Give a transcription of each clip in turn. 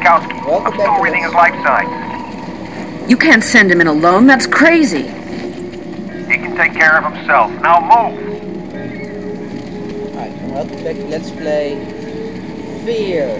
Kowski. Welcome back to reading his life signs. You can't send him in alone. That's crazy. He can take care of himself. Now move. Alright, and welcome back Let's Play Fear.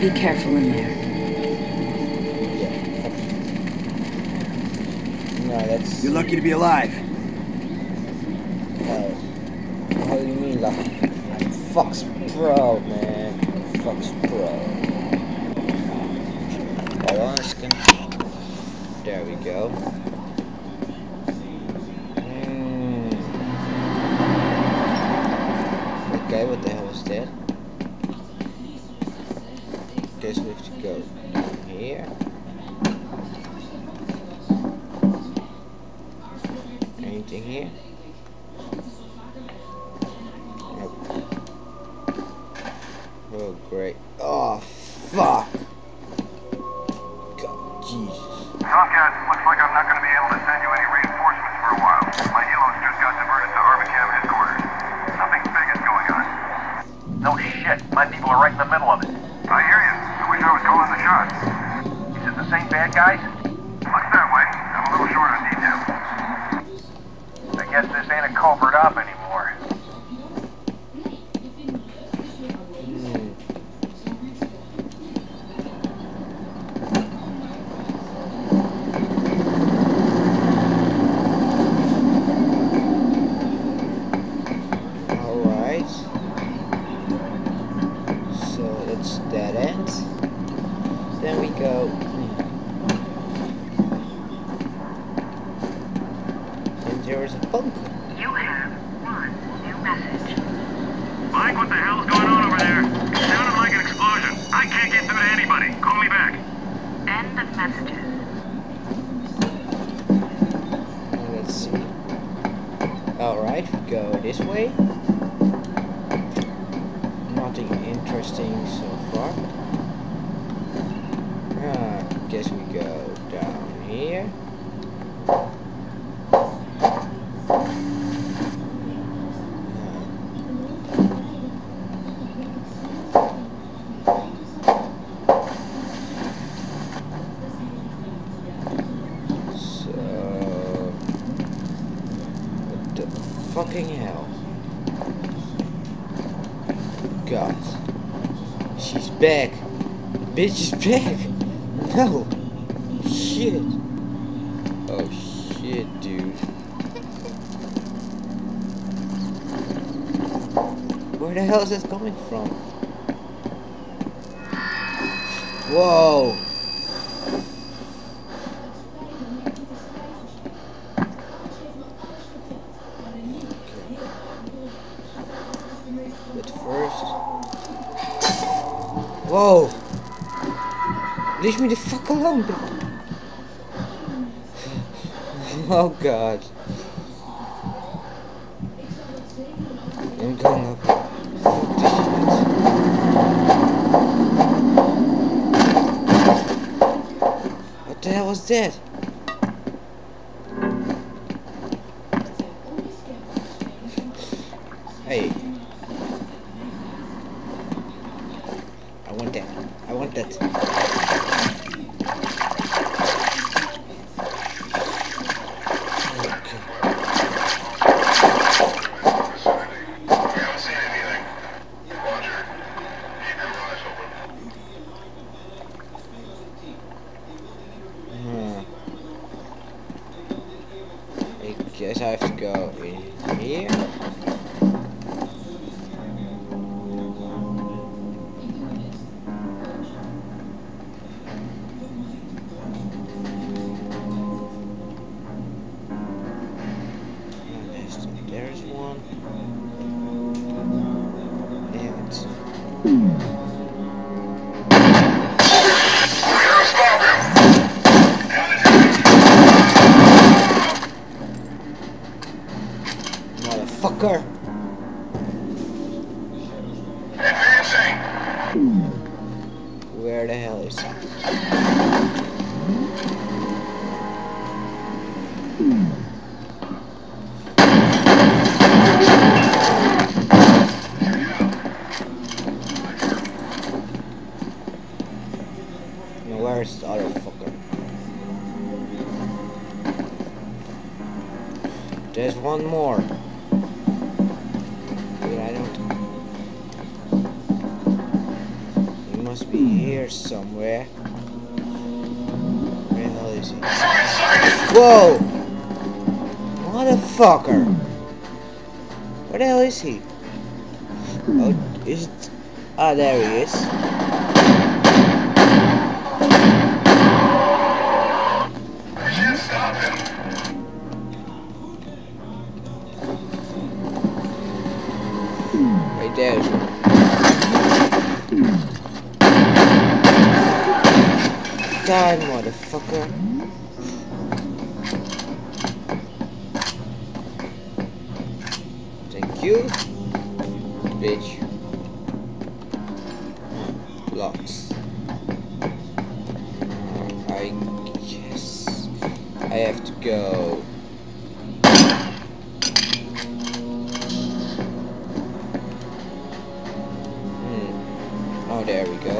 Be careful in there. No, that's. You're lucky to be alive. Oh. How do you mean, like? I'm Fox Pro, man. Fox Pro. Hold on a second. There we go. Hmm. Okay, what the hell was that? Guess we have to go here. Anything here? Nope. Oh, great. Oh, fuck! Tomcat, looks like I'm not going to be able to send you any reinforcements for a while. My helos just got diverted to Armacham headquarters. Something big is going on. No shit. My people are right in the middle of it. I hear you. I wish I was calling the shots. Is it the same bad guys? Looks that way. I'm a little short on details. I guess this ain't a covert op anymore. Hmm. Alright. So that's that end. Then we go. And there is a bunker. You have one new message. Mike, what the hell's going on over there? It sounded like an explosion. I can't get through to anybody. Call me back. End of messages. Let's see. Alright, we go this way. Nothing interesting so far. Guess we go down here. Fucking hell? God, she's back. Bitch is back. No, shit. Oh shit, dude. Where the hell is this coming from? Whoa. First. Whoa! Leave me the fuck alone, bitch. Oh god. I'm going up. What the hell was that? Hey. I want that. I want that. Okay. Hmm. I guess I have to go in here. There's, one. And Where the hell is he? Where's the other fucker? There's one more. Here somewhere. Where the hell is he? Whoa! Motherfucker! Where the hell is he? Oh, is it? Ah, there he is. Motherfucker. Thank you. Bitch. Blocks. I guess I have to go. Hmm. Oh, there we go.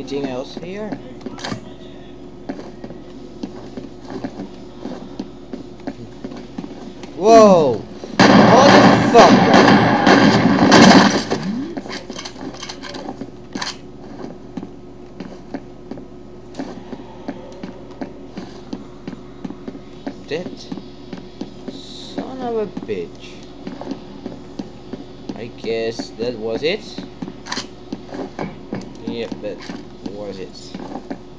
Anything else here? Whoa! Motherfucker! That son of a bitch. I guess that was it. Yep, that was it.